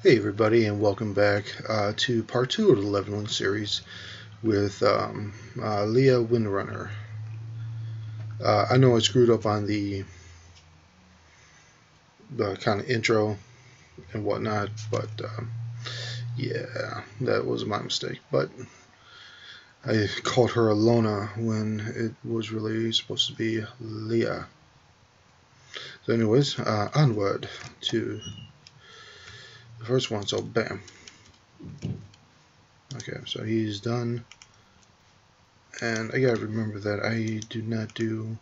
Hey everybody and welcome back uh, to part 2 of the leveling series with um, uh, Leah Windrunner. Uh, I know I screwed up on the, the kind of intro and whatnot, but um, yeah, that was my mistake. But I called her Alona when it was really supposed to be Leah. So anyways, uh, onward to the first one, so bam. Okay, so he's done. And I gotta remember that I do not do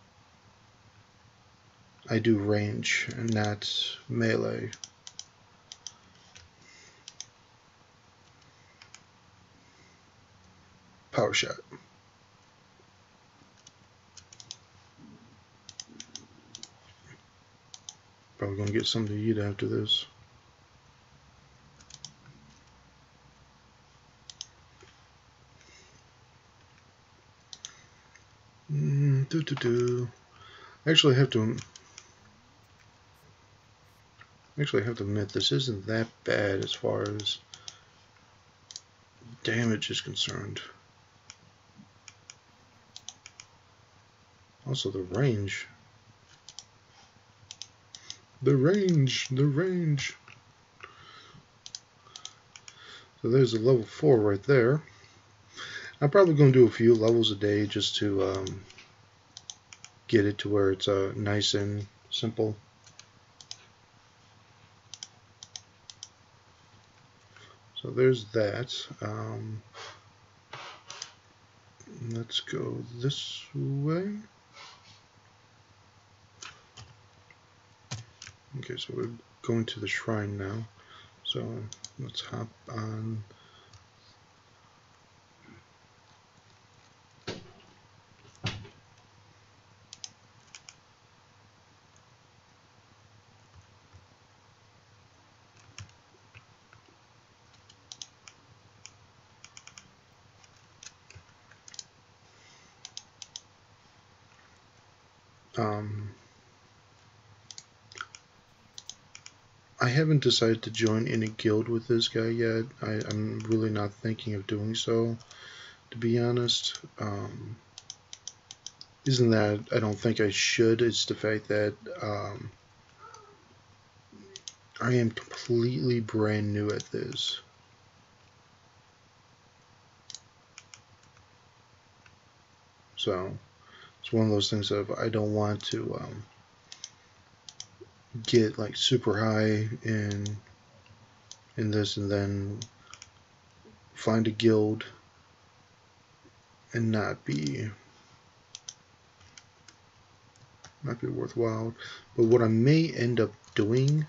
I do range and not melee. Power shot. Probably gonna get something to eat after this. Mm, do, do. Actually, I have to. Actually, I have to admit this isn't that bad as far as damage is concerned. Also, the range. The range, the range. So there's a level 4 right there. I'm probably going to do a few levels a day just to um, get it to where it's uh, nice and simple. So there's that. Um, let's go this way. Okay, so we're going to the shrine now. So let's hop on Um, I haven't decided to join any guild with this guy yet. I, am really not thinking of doing so, to be honest. Um, isn't that I don't think I should. It's the fact that um, I am completely brand new at this. So it's one of those things of I don't want to um, get like super high in in this and then find a guild and not be not be worthwhile. But what I may end up doing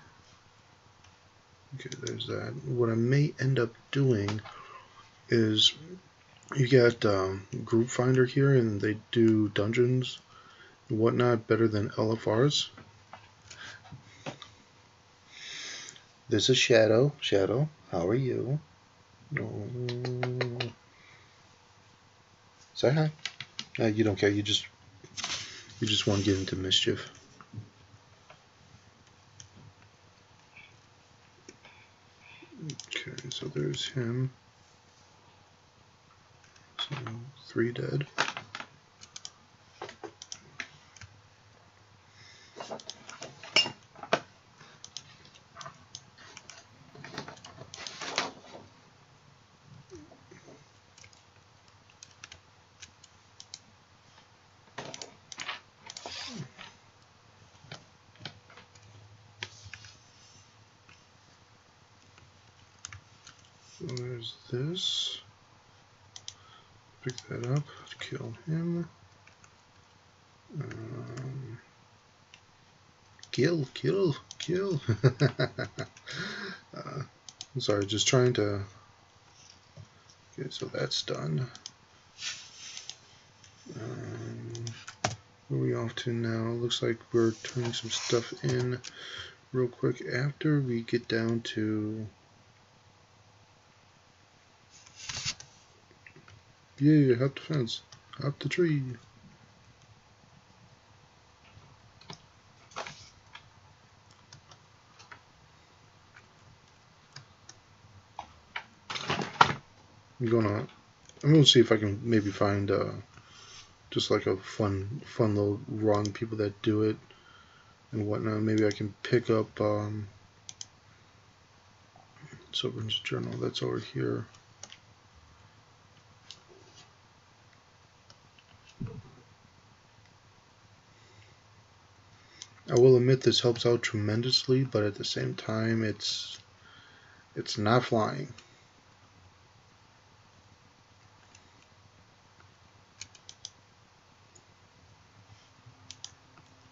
okay there's that. What I may end up doing is you got um, Group Finder here, and they do dungeons and whatnot better than LFRs. This is Shadow. Shadow, how are you? Oh. Say hi. Uh, you don't care. You just you just want to get into mischief. Okay, so there's him three dead. So there's this pick that up, kill him. Um, kill, kill, kill. uh, I'm sorry, just trying to. Okay, so that's done. Um, where are we off to now? Looks like we're turning some stuff in real quick after we get down to Yeah, hop the fence. Hop the tree. I'm gonna I'm gonna see if I can maybe find uh, just like a fun fun little run people that do it and whatnot. Maybe I can pick up um, Silver's Journal that's over here. This helps out tremendously, but at the same time, it's it's not flying.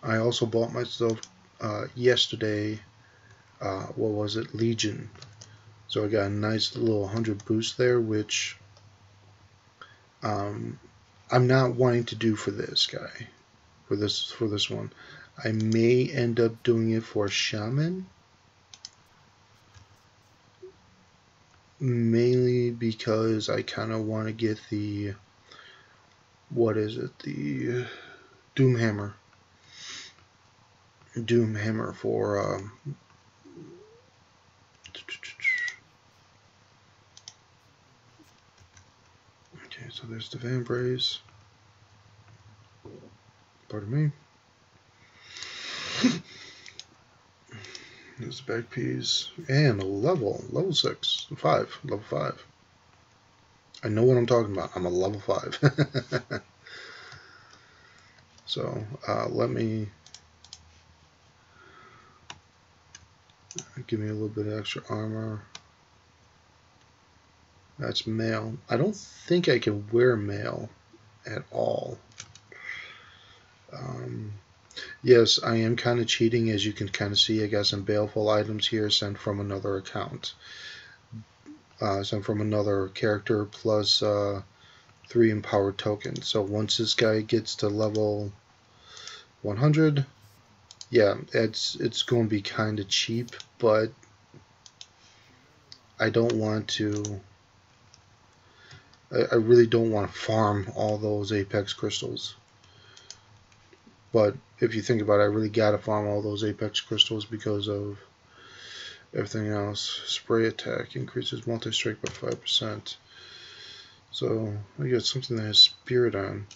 I also bought myself uh, yesterday, uh, what was it, Legion. So I got a nice little 100 boost there, which um, I'm not wanting to do for this guy, for this for this one. I may end up doing it for Shaman. Mainly because I kind of want to get the, what is it, the Doom Hammer. Doom Hammer for, um, okay, so there's the Vambrace. Pardon me. There's the back piece. And a level. Level 6. 5. Level 5. I know what I'm talking about. I'm a level 5. so, uh, let me... Give me a little bit of extra armor. That's mail. I don't think I can wear mail at all. Um, Yes, I am kind of cheating, as you can kind of see. I got some baleful items here sent from another account. Uh, sent from another character plus uh, three empowered tokens. So once this guy gets to level 100, yeah, it's it's going to be kind of cheap, but I don't want to. I, I really don't want to farm all those Apexis crystals. But if you think about it, I really got to farm all those Apexis crystals because of everything else. Spray attack increases multi-strike by 5%. So I got something that has spirit on.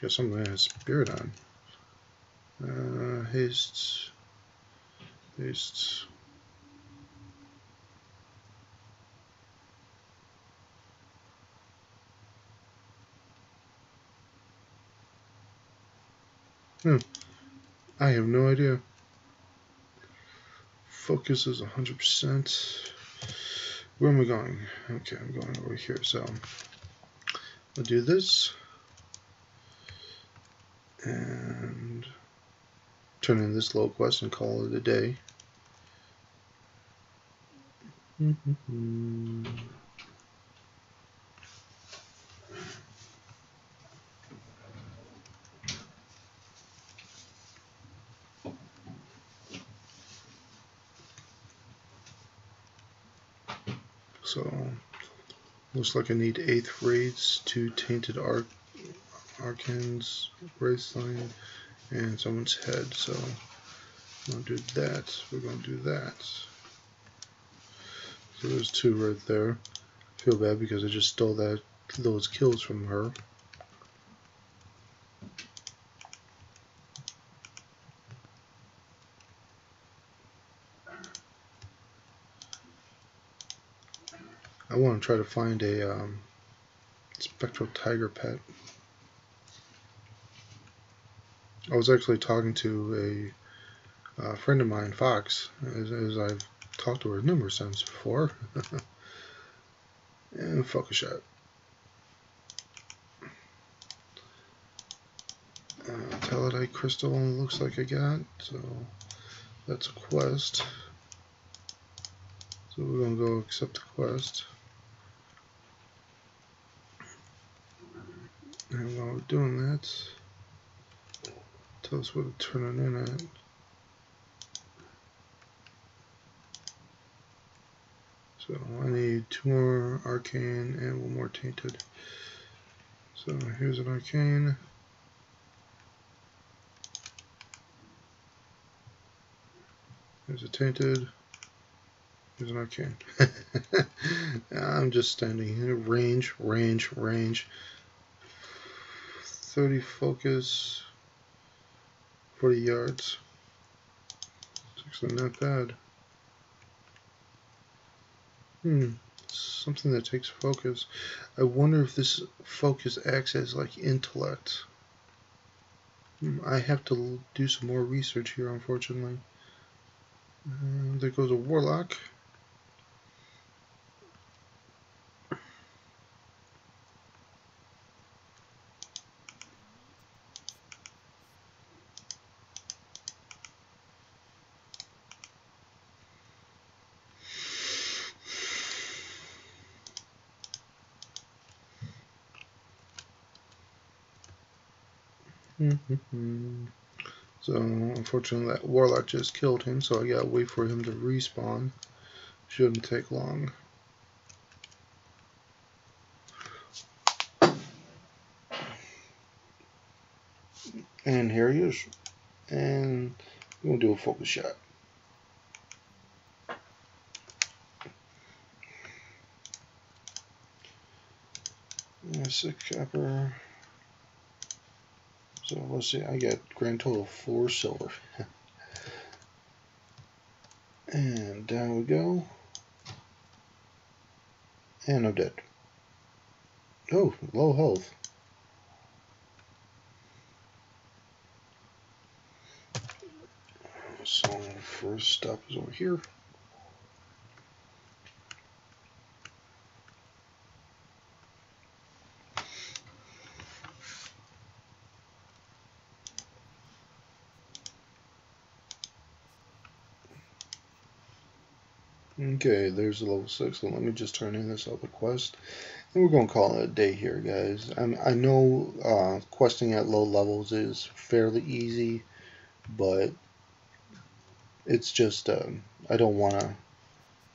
Got something that has spirit on. Uh, haste. Haste. Hmm. I have no idea. Focus is 100%. Where am I going? Okay, I'm going over here. So I'll do this. And turn in this low quest and call it a day. Mm -hmm. So looks like I need eighth raids, two tainted arc arcans, line, and someone's head. So I'm gonna do that. We're gonna do that. So there's two right there. I feel bad because I just stole that those kills from her. Want to try to find a um, spectral tiger pet. I was actually talking to a, a friend of mine, Fox, as, as, I've talked to her numerous times before. and focus shot. Uh, Talidite crystal looks like I got, so that's a quest. So we're going to go accept the quest. And while we're doing that, tell us what to turn it in at. So I need two more arcane and one more tainted. So here's an arcane. Here's a tainted. He's an arcane. I'm just standing here. Range, range, range. 30 focus. 40 yards. It's actually not bad. Hmm. Something that takes focus. I wonder if this focus acts as like intellect. Hmm, I have to do some more research here, unfortunately. Uh, there goes a warlock. so unfortunately that warlock just killed him so I gotta wait for him to respawn. Shouldn't take long. And here he is. And we'll do a focus shot. Six copper. So let's see, I got grand total four silver. and down we go. And I'm dead. Oh, low health. So first stop is over here. Okay, there's a level 6, so let me just turn in this other quest. And we're going to call it a day here, guys. I'm, i know uh, questing at low levels is fairly easy, but it's just, um, I don't want to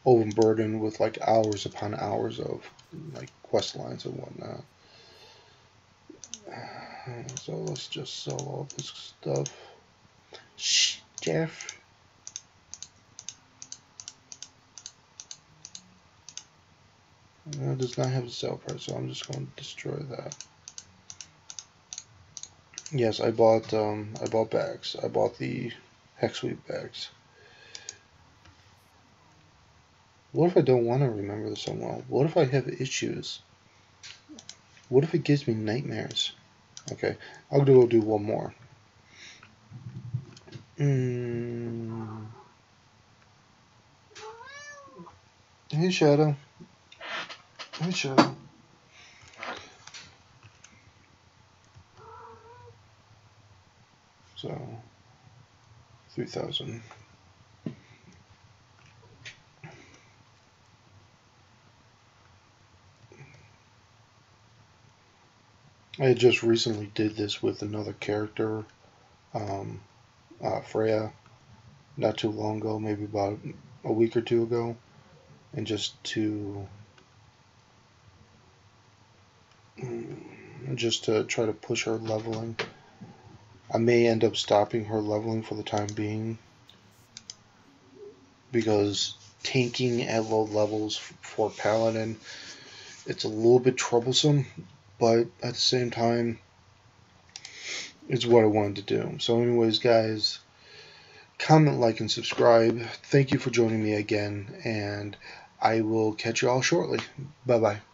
overburden with like hours upon hours of like quest lines and whatnot. So let's just sell all this stuff. Shh, Jeff. It does not have a sale price, so I'm just going to destroy that. Yes, I bought um, I bought bags. I bought the Hexweave bags. What if I don't want to remember this so well? What if I have issues? What if it gives me nightmares? Okay, I'll go do one more. Mm. Hey, Shadow. Let me show you. So, 3,000. I just recently did this with another character, um, uh, Freya, not too long ago, maybe about a week or two ago, and just to just to try to push her leveling. I may end up stopping her leveling for the time being because tanking at low levels for Paladin it's a little bit troublesome but at the same time it's what I wanted to do. So anyways guys comment like and subscribe. Thank you for joining me again and I will catch you all shortly. Bye bye.